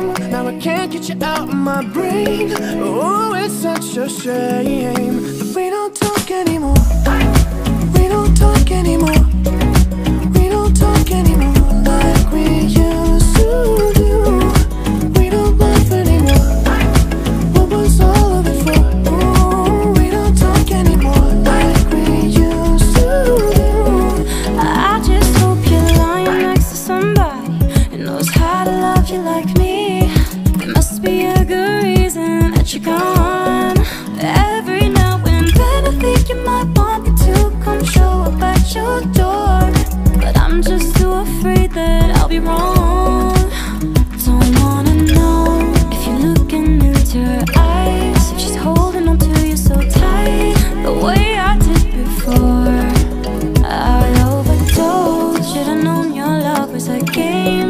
Game. Now I can't get you out of my brain. Oh, it's such a shame that we don't talk anymore. We don't talk anymore. We don't talk anymore like we used to do. We don't laugh anymore. What was all of it for? Ooh, we don't talk anymore like we used to do. I just hope you're lying next to somebody who knows how to love you like me. Must be a good reason that you're gone. Every now and then I think you might want me to come show up at your door. But I'm just too afraid that I'll be wrong. Don't wanna know if you're looking into her eyes. If she's holding on to you so tight, the way I did before. I overdosed. Should've known your love was a game.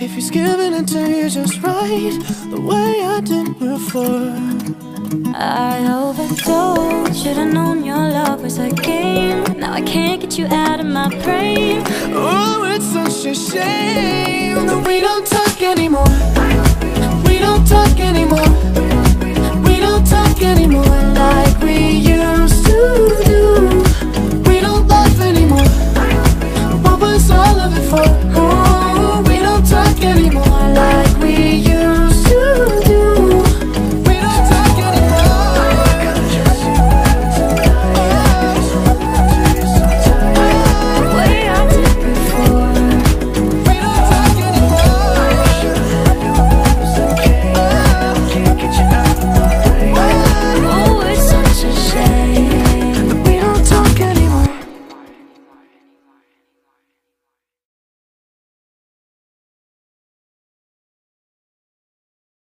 if he's giving it to you just right, the way I did before. I overdosed, should've known your love was a game. Now I can't get you out of my brain. Oh, it's such a shame that we don't talk anymore. We don't talk anymore. We don't talk anymore like we used to do. We don't love anymore. What was all of it for?